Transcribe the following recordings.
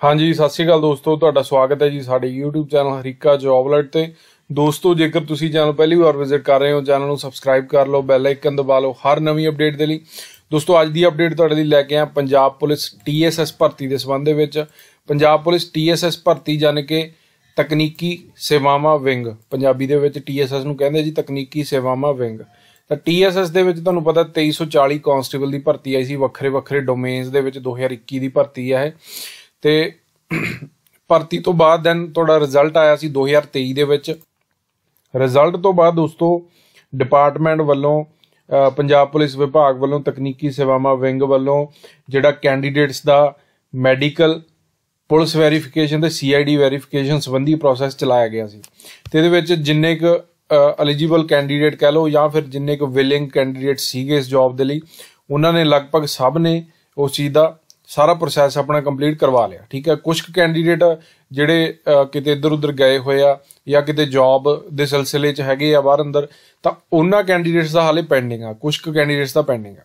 ਹਾਂਜੀ ਸਤਿ ਸ਼੍ਰੀ ਅਕਾਲ ਦੋਸਤੋ ਤੁਹਾਡਾ ਸਵਾਗਤ ਹੈ ਜੀ ਸਾਡੇ YouTube channel Harika job alert ਤੇ ਦੋਸਤੋ ਜੇਕਰ ਤੁਸੀਂ ਚੈਨਲ ਪਹਿਲੀ ਵਾਰ ਵਿਜ਼ਿਟ ਕਰ ਰਹੇ ਹੋ ਚੈਨਲ ਨੂੰ ਸਬਸਕ੍ਰਾਈਬ ਕਰ ਲਓ ਬੈਲ ਆਈਕਨ ਦਬਾ ਲਓ ਹਰ ਨਵੀਂ ਅਪਡੇਟ ਦੇ ਲਈ ਦੋਸਤੋ ਅੱਜ ਦੀ ਅਪਡੇਟ ਤੁਹਾਡੇ ਲਈ ਲੈ ਕੇ ਆਇਆ ਪੰਜਾਬ ਪੁਲਿਸ TSS ਭਰਤੀ ਦੇ ਸੰਬੰਧ ਦੇ ਵਿੱਚ ਪੰਜਾਬ ਪੁਲਿਸ TSS ਭਰਤੀ ਜਾਣ ਕੇ ਤਕਨੀਕੀ ਸੇਵਾਵਾਂ ਵਿੰਗ ਪੰਜਾਬੀ ਦੇ ਵਿੱਚ TSS ਨੂੰ ਕਹਿੰਦੇ ਜੀ ਤਕਨੀਕੀ ਸੇਵਾਵਾਂ ਵਿੰਗ ਤਾਂ TSS ਦੇ ਵਿੱਚ ਤੁਹਾਨੂੰ ਪਤਾ 2340 ਕਾਂਸਟੇਬਲ ਦੀ ਭਰਤੀ ਆਈ ਸੀ ਵੱਖਰੇ ਵੱਖਰੇ ਡੋਮੇਨਸ ਦੇ ਵਿੱਚ 2021 ਦੀ ਭਰਤੀ ਹੈ ਇਹ ਤੇ ਭਰਤੀ ਤੋਂ ਬਾਅਦ ਦੈਨ ਤੁਹਾਡਾ ਰਿਜ਼ਲਟ ਆਇਆ ਸੀ 2023 ਦੇ ਵਿੱਚ। ਰਿਜ਼ਲਟ ਤੋਂ ਬਾਅਦ ਦੋਸਤੋ ਡਿਪਾਰਟਮੈਂਟ ਵੱਲੋਂ ਪੰਜਾਬ ਪੁਲਿਸ ਵਿਭਾਗ ਵੱਲੋਂ, ਤਕਨੀਕੀ ਸੇਵਾਵਾਂ ਵਿੰਗ ਵੱਲੋਂ ਜਿਹੜਾ ਕੈਂਡੀਡੇਟਸ ਦਾ ਮੈਡੀਕਲ ਪੁਲਿਸ ਵੈਰੀਫਿਕੇਸ਼ਨ ਤੇ ਸੀਆਈਡੀ ਵੈਰੀਫਿਕੇਸ਼ਨ ਸੰਬੰਧੀ ਪ੍ਰੋਸੈਸ ਚਲਾਇਆ ਗਿਆ ਸੀ। ਤੇ ਇਹਦੇ ਵਿੱਚ ਜਿੰਨੇ ਕੁ ਐਲੀਜੀਬਲ ਕੈਂਡੀਡੇਟ ਕਹਿ ਲਓ ਜਾਂ ਫਿਰ ਜਿੰਨੇ ਕੁ ਵਿਲਿੰਗ ਕੈਂਡੀਡੇਟ ਸੀਗੇ ਇਸ ਜੌਬ ਦੇ ਲਈ, ਉਹਨਾਂ ਨੇ ਲਗਭਗ ਸਭ ਨੇ ਉਸ ਚੀਜ਼ ਦਾ ਸਾਰਾ ਪ੍ਰੋਸੈਸ ਆਪਣਾ ਕੰਪਲੀਟ ਕਰਵਾ ਲਿਆ ਠੀਕ ਹੈ ਕੁਝ ਕੈਂਡੀਡੇਟ ਜਿਹੜੇ ਅਹ, ਕਿਤੇ ਇੱਧਰ ਉੱਧਰ ਗਏ ਹੋਏ ਆ ਜਾਂ ਕਿਤੇ ਜੌਬ ਦੇ ਸਿਲਸਿਲੇ 'ਚ ਹੈਗੇ ਆ ਬਾਹਰ ਅੰਦਰ ਤਾਂ ਉਹਨਾਂ ਕੈਂਡੀਡੇਟਸ ਦਾ ਹਾਲੇ ਪੈਂਡਿੰਗ ਆ ਕੁਝ ਕੁ ਕੈਂਡੀਡੇਟਸ ਦਾ ਪੈਂਡਿੰਗ ਆ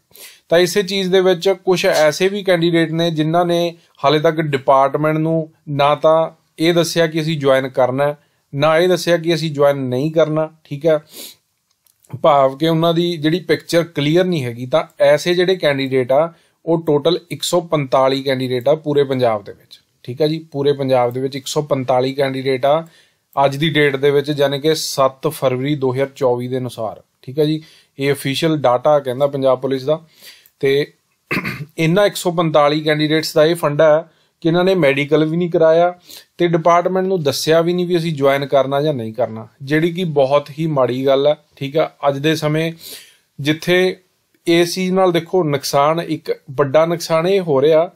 ਤਾਂ ਇਸੇ ਚੀਜ਼ ਦੇ ਵਿੱਚ ਕੁਝ ਐਸੇ ਵੀ ਕੈਂਡੀਡੇਟ ਨੇ ਜਿਨ੍ਹਾਂ ਨੇ ਹਾਲੇ ਤੱਕ ਡਿਪਾਰਟਮੈਂਟ ਨੂੰ ਨਾ ਤਾਂ ਇਹ ਦੱਸਿਆ ਕਿ ਅਸੀਂ ਜੁਆਇਨ ਕਰਨਾ ਹੈ, ਨਾ ਇਹ ਦੱਸਿਆ ਕਿ ਅਸੀਂ ਜੁਆਇਨ ਨਹੀਂ ਕਰਨਾ ਠੀਕ ਹੈ ਭਾਵ ਕਿ ਉਹਨਾਂ ਦੀ ਜਿਹੜੀ ਪਿਕਚਰ ਕਲੀਅਰ ਨਹੀਂ ਹੈਗੀ ਤਾਂ ਐਸੇ ਜਿਹੜੇ ਕੈਂਡੀਡੇਟ ਆ ਉਹ ਟੋਟਲ 145 ਕੈਂਡੀਡੇਟ ਆ ਪੂਰੇ ਪੰਜਾਬ ਦੇ ਵਿੱਚ ਠੀਕ ਆ ਜੀ ਪੂਰੇ ਪੰਜਾਬ ਦੇ ਵਿੱਚ 145 ਕੈਂਡੀਡੇਟ ਆ ਅੱਜ ਦੀ ਡੇਟ ਦੇ ਵਿੱਚ ਯਾਨੀ ਕਿ 7 ਫਰਵਰੀ 2024 ਦੇ ਅਨੁਸਾਰ ਠੀਕ ਆ ਜੀ ਇਹ ਅਫੀਸ਼ੀਅਲ ਡਾਟਾ ਕਹਿੰਦਾ ਪੰਜਾਬ ਪੁਲਿਸ ਦਾ ਤੇ ਇਹਨਾਂ 145 ਕੈਂਡੀਡੇਟਸ ਦਾ ਇਹ ਫੰਡਾ ਹੈ ਕਿ ਇਹਨਾਂ ਨੇ ਮੈਡੀਕਲ ਵੀ ਨਹੀਂ ਕਰਾਇਆ ਤੇ ਡਿਪਾਰਟਮੈਂਟ ਨੂੰ ਦੱਸਿਆ ਵੀ ਨਹੀਂ ਵੀ ਅਸੀਂ ਜੁਆਇਨ ਕਰਨਾ ਜਾਂ ਨਹੀਂ ਕਰਨਾ ਜਿਹੜੀ ਕਿ ਬਹੁਤ ਹੀ ਮਾੜੀ ਗੱਲ ਹੈ ਠੀਕ ਆ ਅੱਜ ਦੇ ਸਮੇਂ ਜਿੱਥੇ ਇਸ ਚੀਜ਼ ਨਾਲ ਦੇਖੋ ਨੁਕਸਾਨ ਇੱਕ ਵੱਡਾ ਨੁਕਸਾਨ ਇਹ ਹੋ ਰਿਹਾ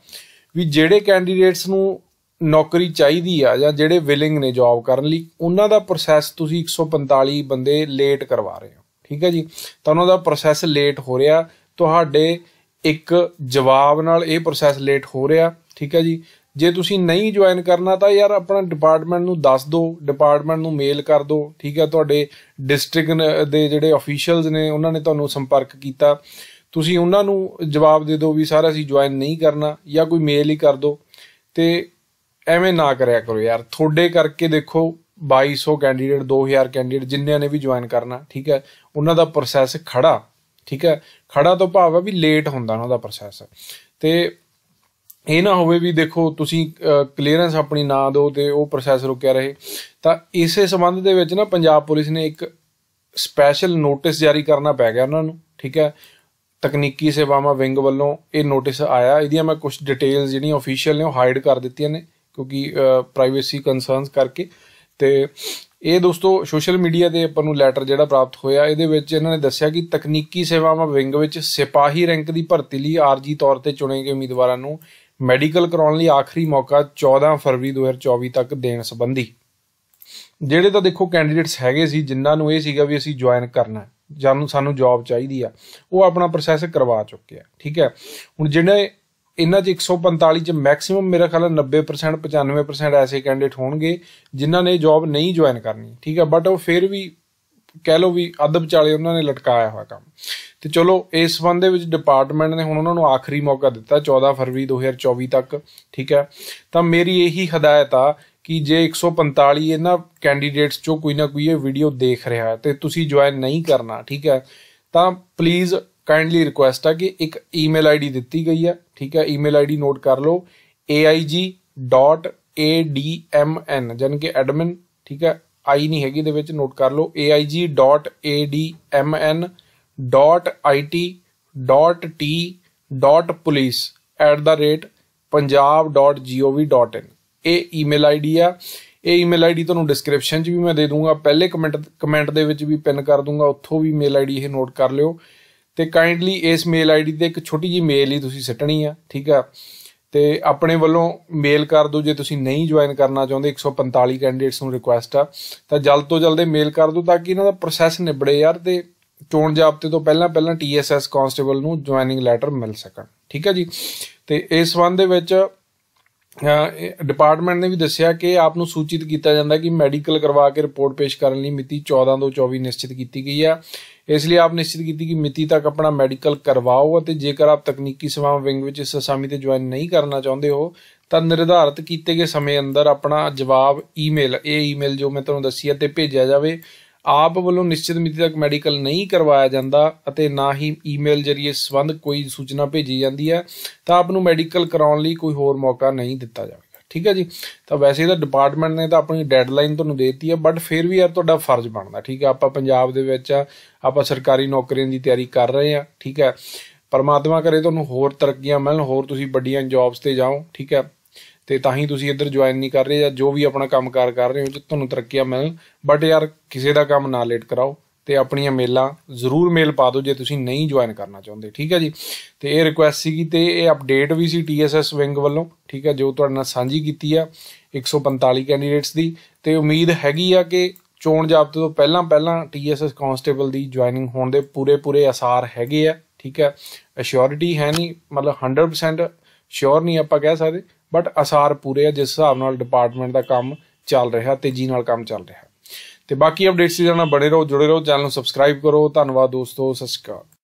ਵੀ ਜਿਹੜੇ ਕੈਂਡੀਡੇਟਸ ਨੂੰ ਨੌਕਰੀ ਚਾਹੀਦੀ ਆ ਜਾਂ ਜਿਹੜੇ ਵਿਲਿੰਗ ਨੇ ਜੌਬ ਕਰਨ ਲਈ ਉਹਨਾਂ ਦਾ ਪ੍ਰੋਸੈਸ ਤੁਸੀਂ 145 ਬੰਦੇ ਲੇਟ ਕਰਵਾ ਰਹੇ ਹੋ ਠੀਕ ਹੈ ਜੀ ਤਾਂ ਉਹਨਾਂ ਦਾ ਪ੍ਰੋਸੈਸ ਲੇਟ ਹੋ ਰਿਹਾ ਤੁਹਾਡੇ ਇੱਕ ਜਵਾਬ ਨਾਲ ਇਹ ਪ੍ਰੋਸੈਸ ਲੇਟ ਹੋ ਰਿਹਾ ਠੀਕ ਹੈ ਜੀ ਜੇ ਤੁਸੀਂ ਨਹੀਂ ਜੁਆਇਨ ਕਰਨਾ ਤਾਂ ਯਾਰ ਆਪਣਾ ਡਿਪਾਰਟਮੈਂਟ ਨੂੰ ਦੱਸ ਦਿਓ ਡਿਪਾਰਟਮੈਂਟ ਨੂੰ ਮੇਲ ਕਰ ਦਿਓ ਠੀਕ ਹੈ ਤੁਹਾਡੇ ਡਿਸਟ੍ਰਿਕਟ ਦੇ ਜਿਹੜੇ ਅਫੀਸ਼ੀਅਲਸ ਨੇ ਉਹਨਾਂ ਨੇ ਤੁਹਾਨੂੰ ਸੰਪਰਕ ਕੀਤਾ ਤੁਸੀਂ ਉਹਨਾਂ ਨੂੰ ਜਵਾਬ ਦੇ ਦਿਓ ਵੀ ਸਰ ਅਸੀਂ ਜੁਆਇਨ ਨਹੀਂ ਕਰਨਾ ਜਾਂ ਕੋਈ ਮੇਲ ਹੀ ਕਰ ਦਿਓ ਤੇ ਐਵੇਂ ਨਾ ਕਰਿਆ ਕਰੋ ਯਾਰ ਤੁਹਾਡੇ ਕਰਕੇ ਦੇਖੋ 2200 ਕੈਂਡੀਡੇਟ 2000 ਕੈਂਡੀਡੇਟ ਜਿੰਨਿਆਂ ਨੇ ਵੀ ਜੁਆਇਨ ਕਰਨਾ ਠੀਕ ਹੈ ਉਹਨਾਂ ਦਾ ਪ੍ਰੋਸੈਸ ਖੜਾ ਠੀਕ ਹੈ ਖੜਾ ਤੋਂ ਭਾਵ ਹੈ ਵੀ ਲੇਟ ਹੁੰਦਾ ਉਹਨਾਂ ਦਾ ਪ੍ਰੋਸੈਸ ਤੇ ਇਹ ਨਾ ਹੋਵੇ ਵੀ ਦੇਖੋ ਤੁਸੀਂ ਕਲੀਅਰੈਂਸ ਆਪਣੀ ਨਾ ਦਿਓ ਤੇ ਉਹ ਪ੍ਰੋਸੈਸ ਰੁਕਿਆ ਰਹੇ ਤਾਂ ਇਸੇ ਸੰਬੰਧ ਦੇ ਵਿੱਚ ਨਾ ਪੰਜਾਬ ਪੁਲਿਸ ਨੇ ਇੱਕ ਸਪੈਸ਼ਲ ਨੋਟਿਸ ਜਾਰੀ ਕਰਨਾ ਪੈ ਗਿਆ ਉਹਨਾਂ ਨੂੰ ਠੀਕ ਹੈ ਤਕਨੀਕੀ ਸੇਵਾਵਾਂ ਵਿੰਗ ਵੱਲੋਂ ਇਹ ਨੋਟਿਸ ਆਇਆ ਇਹਦੀਆਂ ਮੈਂ ਕੁਝ ਡਿਟੇਲਸ ਜਿਹੜੀਆਂ ਅਫੀਸ਼ੀਅਲ ਨੇ ਉਹ ਹਾਈਡ ਕਰ ਦਿੱਤੀਆਂ ਨੇ ਕਿਉਂਕਿ ਪ੍ਰਾਈਵੇਸੀ ਕਨਸਰਨਸ ਕਰਕੇ ਤੇ ਇਹ ਦੋਸਤੋ ਸੋਸ਼ਲ ਮੀਡੀਆ ਤੇ ਆਪਾਂ ਨੂੰ ਲੈਟਰ ਜਿਹੜਾ ਪ੍ਰਾਪਤ ਹੋਇਆ ਇਹਦੇ ਵਿੱਚ ਇਹਨਾਂ ਨੇ ਦੱਸਿਆ ਕਿ ਤਕਨੀਕੀ ਸੇਵਾਵਾਂ ਵਿੰਗ ਵਿੱਚ ਸਿਪਾਹੀ ਰੈਂਕ ਦੀ ਭਰਤੀ ਲਈ ਆਰਜੀ ਤੌਰ ਤੇ ਚੁਣੇ ਗਏ ਉਮੀਦਵਾਰਾਂ ਨੂੰ ਮੈਡੀਕਲ ਕਰਾਉਣ ਲਈ ਆਖਰੀ ਮੌਕਾ 14 ਫਰਵਰੀ 2024 ਤੱਕ ਦੇਣ ਸੰਬੰਧੀ ਜਿਹੜੇ ਤਾਂ ਦੇਖੋ ਕੈਂਡੀਡੇਟਸ ਹੈਗੇ ਸੀ ਜਿਨ੍ਹਾਂ ਨੂੰ ਇਹ ਸੀਗਾ ਵੀ ਅਸੀਂ ਜੁਆਇਨ ਕਰਨਾ ਹੈ ਜਾਨੂੰ ਸਾਨੂੰ ਜੌਬ ਚਾਹੀਦੀ ਆ ਉਹ ਆਪਣਾ ਪ੍ਰੋਸੈਸ ਕਰਵਾ ਚੁੱਕੇ ਆ ਠੀਕ ਹੈ ਹੁਣ ਜਿਹੜੇ ਇਹਨਾਂ 'ਚ 145 'ਚ ਮੈਕਸਿਮਮ ਮੇਰਾ ਖਿਆਲ ਹੈ 90% 95% ਐਸੇ ਕੈਂਡੀਡੇਟ ਹੋਣਗੇ ਜਿਨ੍ਹਾਂ ਨੇ ਜੌਬ ਨਹੀਂ ਜੁਆਇਨ ਕਰਨੀ ਠੀਕ ਹੈ ਬਟ ਉਹ ਫਿਰ ਵੀ ਕਹਿ ਲਓ ਵੀ ਅੱਧ ਵਿਚਾਲੇ ਉਹਨਾਂ ਨੇ ਲਟਕਾਇਆ ਹੋਇਆ ਕੰਮ ਤੇ ਚਲੋ ਇਸ ਸੰਬੰਧ ਦੇ ਵਿੱਚ ਡਿਪਾਰਟਮੈਂਟ ਨੇ ਹੁਣ ਉਹਨਾਂ ਨੂੰ ਆਖਰੀ ਮੌਕਾ ਦਿੱਤਾ 14 ਫਰਵਰੀ 2024 ਤੱਕ ਠੀਕ ਹੈ ਤਾਂ ਮੇਰੀ ਇਹੀ ਹਦਾਇਤ ਆ ਕਿ ਜੇ 145 ਇਹਨਾਂ ਕੈਂਡੀਡੇਟਸ ਚੋਂ ਕੋਈ ਨਾ ਕੋਈ ਇਹ ਵੀਡੀਓ ਦੇਖ ਰਿਹਾ ਹੈ ਤੇ ਤੁਸੀਂ ਜੁਆਇਨ ਨਹੀਂ ਕਰਨਾ ਠੀਕ ਹੈ ਤਾਂ ਪਲੀਜ਼ ਕਾਈਂਡਲੀ ਰਿਕੁਐਸਟ ਆ ਕਿ ਇੱਕ ਈਮੇਲ ਆਈਡੀ ਦਿੱਤੀ ਗਈ ਹੈ ਠੀਕ ਹੈ ਈਮੇਲ ਆਈਡੀ ਨੋਟ ਕਰ ਲਓ aig.admn ਜਾਨ ਕਿ ਐਡਮਿਨ ਠੀਕ ਹੈ ਆਈ ਨਹੀਂ ਹੈਗੀ ਦੇ ਵਿੱਚ ਨੋਟ ਕਰ ਲਓ aig.admn.it.police@punjab.gov.in ਇਹ ਈਮੇਲ ਆਈਡੀ ਆ ਇਹ ਈਮੇਲ ਆਈਡੀ ਤੁਹਾਨੂੰ ਡਿਸਕ੍ਰਿਪਸ਼ਨ 'ਚ ਵੀ ਮੈਂ ਦੇ ਦੂੰਗਾ ਪਹਿਲੇ ਕਮੈਂਟ ਕਮੈਂਟ ਦੇ ਵਿੱਚ ਵੀ ਪਿਨ ਕਰ ਦੂੰਗਾ ਉੱਥੋਂ ਵੀ ਮੇਲ ਆਈਡੀ ਇਹ ਨੋਟ ਕਰ ਲਿਓ ਤੇ ਕਾਈਂਡਲੀ ਇਸ ਮੇਲ ਆਈਡੀ ਤੇ ਇੱਕ ਛੋਟੀ ਜੀ ਮੇਲ ਹੀ ਤੁਸੀਂ ਸਿੱਟਣੀ ਆ ਠੀਕ ਆ ਤੇ ਆਪਣੇ ਵੱਲੋਂ ਮੇਲ ਕਰ ਦਿਓ ਜੇ ਤੁਸੀਂ ਨਹੀਂ ਜੁਆਇਨ ਕਰਨਾ ਚਾਹੁੰਦੇ 145 ਕੈਂਡੀਡੇਟਸ ਨੂੰ ਰਿਕੁਐਸਟ ਆ ਤਾਂ ਜਲਦ ਤੋਂ ਜਲਦ ਮੇਲ ਕਰ ਦਿਓ ਤਾਂ ਕਿ ਇਹਨਾਂ ਦਾ ਪ੍ਰੋਸੈਸ ਨਿਬੜੇ ਯਾਰ ਤੇ ਚੋਣ ਜਾਬਤੇ ਤੋਂ ਪਹਿਲਾਂ ਪਹਿਲਾਂ ਟੀਐਸਐਸ ਕਾਂਸਟੇਬਲ ਨੂੰ ਜੁਆਇਨਿੰਗ ਲੈਟਰ ਮਿਲ ਸਕਣ ਠੀਕ ਹੈ ਜੀ ਤੇ ਇਸ ਸੰਬੰਧ ਦੇ ਵਿੱਚ ਡਿਪਾਰਟਮੈਂਟ ਨੇ ਵੀ ਦੱਸਿਆ ਕਿ ਆਪ ਨੂੰ ਸੂਚਿਤ ਕੀਤਾ ਜਾਂਦਾ ਕਿ ਮੈਡੀਕਲ ਕਰਵਾ ਕੇ ਰਿਪੋਰਟ ਪੇਸ਼ ਕਰਨ ਲਈ ਮਿਤੀ 14 ਤੋਂ 24 ਨਿਸ਼ਚਿਤ ਕੀਤੀ ਗਈ ਹੈ ਇਸ ਲਈ ਆਪ ਨਿਸ਼ਚਿਤ ਕੀਤੀ ਕਿ ਮਿਤੀ ਤੱਕ ਆਪਣਾ ਮੈਡੀਕਲ ਕਰਵਾਓ ਅਤੇ ਜੇਕਰ ਆਪ ਤਕਨੀਕੀ ਸੇਵਾਵਾਂ ਵਿੰਗ ਵਿੱਚ ਇਸ ਅਸਾਮੀ ਤੇ ਜੁਆਇਨ ਨਹੀਂ ਕਰਨਾ ਚਾਹੁੰਦੇ ਹੋ ਤਾਂ ਨਿਰਧਾਰਿਤ ਕੀਤੇ ਗਏ ਸਮੇਂ ਅੰਦਰ ਆਪਣਾ ਜਵਾਬ ਈਮੇਲ ਇਹ ਈਮੇਲ ਜੋ ਮੈਂ ਤੁਹਾਨੂੰ ਦੱਸੀ ਹੈ ਤੇ ਭੇਜਿਆ ਜਾਵੇ ਆਪ ਵੱਲੋਂ ਨਿਸ਼ਚਿਤ ਮਿਤੀ ਤੱਕ ਮੈਡੀਕਲ ਨਹੀਂ ਕਰਵਾਇਆ ਜਾਂਦਾ ਅਤੇ ਨਾ ਹੀ ਈਮੇਲ ਜਰੀਏ ਸੰਬੰਧ ਕੋਈ ਸੂਚਨਾ ਭੇਜੀ ਜਾਂਦੀ ਹੈ ਤਾਂ ਆਪ ਨੂੰ ਮੈਡੀਕਲ ਕਰਾਉਣ ਲਈ ਕੋਈ ਹੋਰ ਮੌਕਾ ਨਹੀਂ ਦਿੱਤਾ ਜਾਵੇਗਾ ਠੀਕ ਹੈ ਜੀ ਤਾਂ ਵੈਸੇ ਤਾਂ ਡਿਪਾਰਟਮੈਂਟ ਨੇ ਤਾਂ ਆਪਣੀ ਡੈਡਲਾਈਨ ਤੁਹਾਨੂੰ ਦੇਤੀ ਹੈ ਬਟ ਫਿਰ ਵੀ ਯਾਰ ਤੁਹਾਡਾ ਫਰਜ਼ ਬਣਦਾ ਠੀਕ ਹੈ ਆਪਾਂ ਪੰਜਾਬ ਦੇ ਵਿੱਚ ਆਪਾਂ ਸਰਕਾਰੀ ਨੌਕਰੀਆਂ ਦੀ ਤਿਆਰੀ ਕਰ ਰਹੇ ਆ ਠੀਕ ਹੈ ਪਰਮਾਤਮਾ ਕਰੇ ਤੁਹਾਨੂੰ ਹੋਰ ਤਰੱਕੀਆਂ ਮਿਲਣ ਹੋਰ ਤੁਸੀਂ ਵੱਡੀਆਂ ਜੌਬਸ ਤੇ ਜਾਓ ਠੀਕ ਹੈ ਤੇ ਤਾਂ ਹੀ ਤੁਸੀਂ ਇੱਧਰ ਜੁਆਇਨ ਨਹੀਂ ਕਰ ਰਹੇ ਜਾਂ ਜੋ ਵੀ ਆਪਣਾ ਕੰਮਕਾਰ ਕਰ ਰਹੇ ਹੋ ਜੇ ਤੁਹਾਨੂੰ ਤਰੱਕੀਆਂ ਮਿਲਣ ਬਟ ਯਾਰ ਕਿਸੇ ਦਾ ਕੰਮ ਨਾ ਲੇਟ ਕਰਾਓ ਤੇ ਆਪਣੀਆਂ ਮੇਲਾਂ ਜ਼ਰੂਰ ਮੇਲ ਪਾ ਦਿਓ ਜੇ ਤੁਸੀਂ ਨਹੀਂ ਜੁਆਇਨ ਕਰਨਾ ਚਾਹੁੰਦੇ ਠੀਕ ਹੈ ਜੀ ਤੇ ਇਹ ਰਿਕੁਐਸਟ ਸੀਗੀ ਤੇ ਇਹ ਅਪਡੇਟ ਵੀ ਸੀ ਟੀਐਸਐਸ ਵਿੰਗ ਵੱਲੋਂ ਠੀਕ ਹੈ ਜੋ ਤੁਹਾਡੇ ਨਾਲ ਸਾਂਝੀ ਕੀਤੀ ਆ 145 ਕੈਂਡੀਡੇਟਸ ਦੀ ਤੇ ਉਮੀਦ ਹੈਗੀ ਆ ਕਿ ਚੋਣ ਜਾਬਤੇ ਤੋਂ ਪਹਿਲਾਂ ਪਹਿਲਾਂ ਟੀਐਸਐਸ ਕਾਂਸਟੇਬਲ ਦੀ ਜੁਆਇਨਿੰਗ ਹੋਣ ਦੇ ਪੂਰੇ ਪੂਰੇ ਅਸਾਰ ਹੈਗੇ ਆ ਠੀਕ ਹੈ ਅਸ਼ੋਰਿਟੀ ਹੈ ਨਹੀਂ ਮਤਲਬ 100% ਸ਼ੋਰ ਨਹੀਂ ਆਪਾਂ ਕਹਿ ਸਕਦੇ ਬਟ ਅਸਾਰ ਪੂਰੇ ਆ, ਜਿਸ ਹਿਸਾਬ ਨਾਲ ਡਿਪਾਰਟਮੈਂਟ ਦਾ ਕੰਮ ਚੱਲ ਰਿਹਾ, ਤੇਜ਼ੀ ਨਾਲ ਕੰਮ ਚੱਲ ਰਿਹਾ। ਤੇ ਬਾਕੀ ਅਪਡੇਟਸ ਜਾਨਣਾ ਬਣੇ ਰਹੋ, ਜੁੜੇ ਰਹੋ, ਚੈਨਲ ਨੂੰ ਸਬਸਕ੍ਰਾਈਬ ਕਰੋ। ਧੰਨਵਾਦ ਦੋਸਤੋ, ਸਤਿ ਸ਼੍ਰੀ ਅਕਾਲ।